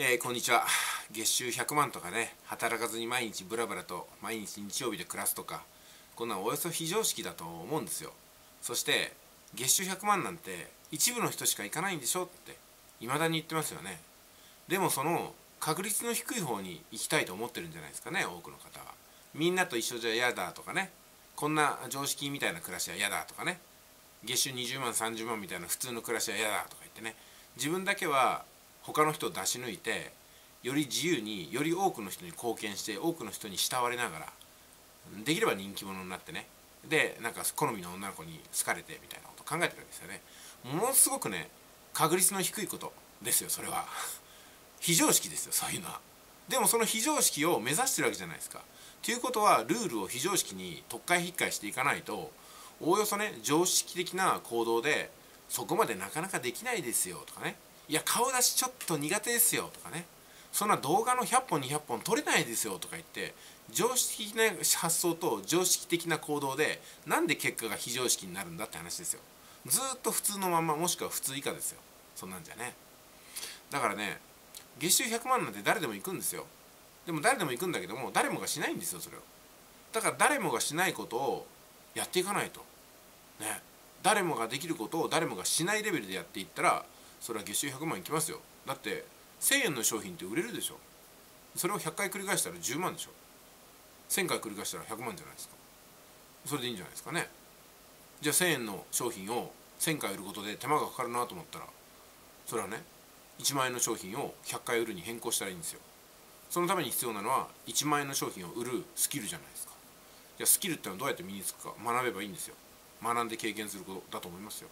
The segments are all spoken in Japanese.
えー、こんにちは。月収100万とかね働かずに毎日ブラブラと毎日日曜日で暮らすとかこんなんおよそ非常識だと思うんですよ。そして月収100万なんて一部の人しか行かないんでしょって未だに言ってますよね。でもその確率の低い方に行きたいと思ってるんじゃないですかね多くの方は。みんなと一緒じゃ嫌だとかねこんな常識みたいな暮らしは嫌だとかね月収20万30万みたいな普通の暮らしは嫌だとか言ってね自分だけは他の人を出し抜いてより自由により多くの人に貢献して多くの人に慕われながらできれば人気者になってね。でなんか好みの女の子に好かれてみたいなこと考えてるわけですよね。ものすごくね確率の低いことですよそれは。非常識ですよそういうのは。でもその非常識を目指してるわけじゃないですか。ということはルールを非常識に特会引っかえしていかないとおおよそね常識的な行動でそこまでなかなかできないですよとかね。いや顔出しちょっと苦手ですよとかね。そんな動画の100本200本撮れないですよとか言って常識的な発想と常識的な行動でなんで結果が非常識になるんだって話ですよ。ずっと普通のままもしくは普通以下ですよ。そんなんじゃね。だからね月収100万なんて誰でも行くんですよ。でも誰でも行くんだけども誰もがしないんですよそれを。だから誰もがしないことをやっていかないと。ね。誰もができることを誰もがしないレベルでやっていったらそれは月収100万いきますよ。だって1000円の商品って売れるでしょ。それを100回繰り返したら10万でしょ。1000回繰り返したら100万じゃないですか。それでいいんじゃないですかね。じゃあ1000円の商品を1000回売ることで手間がかかるなと思ったらそれはね1万円の商品を100回売るに変更したらいいんですよ。そのために必要なのは1万円の商品を売るスキルじゃないですか。じゃあスキルってのはどうやって身につくか学べばいいんですよ。学んで経験することだと思いますよ、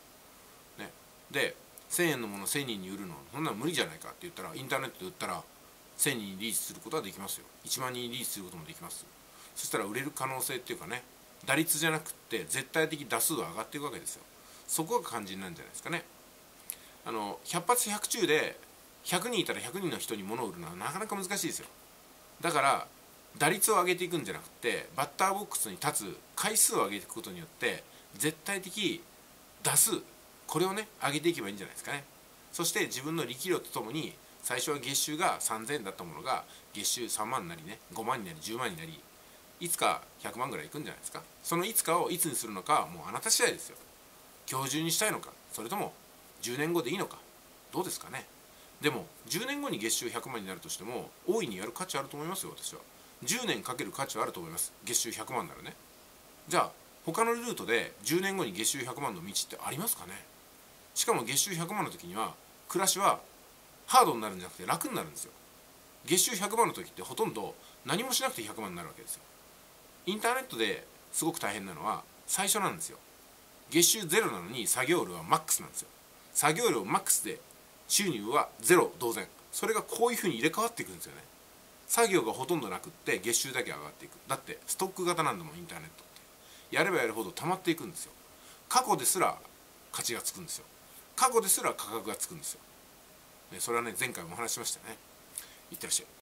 ね、で1000円のものを1000人に売るのそんなの無理じゃないかって言ったらインターネットで売ったら1000人にリーチすることはできますよ。1万人にリーチすることもできます。そしたら売れる可能性っていうかね打率じゃなくって絶対的打数が上がっていくわけですよ。そこが肝心なんじゃないですかね。あの100発100中で100人いたら100人の人に物を売るのはなかなか難しいですよ。だから打率を上げていくんじゃなくてバッターボックスに立つ回数を上げていくことによって絶対的打数これをね上げていけばいいんじゃないですかね。そして自分の力量とともに最初は月収が3000円だったものが月収3万になりね5万になり10万になりいつか100万ぐらいいくんじゃないですか。そのいつかをいつにするのかもうあなた次第ですよ。今日中にしたいのかそれとも10年後でいいのかどうですかね。でも10年後に月収100万になるとしても大いにやる価値あると思いますよ私は。10年かける価値はあると思います。月収100万ならね。じゃあ他のルートで10年後に月収100万の道ってありますかね。しかも月収100万の時には暮らしはハードになるんじゃなくて楽になるんですよ。月収100万の時ってほとんど何もしなくて100万になるわけですよ。インターネットですごく大変なのは最初なんですよ。月収ゼロなのに作業量はマックスなんですよ。作業量マックスで収入はゼロ同然。それがこういうふうに入れ替わっていくんですよね。作業がほとんどなくって月収だけ上がっていく。だってストック型なんだもんインターネットって。やればやるほど溜まっていくんですよ。過去ですら価値がつくんですよ。過去ですら価格がつくんですよ。それはね前回もお話ししましたね。いってらっしゃい。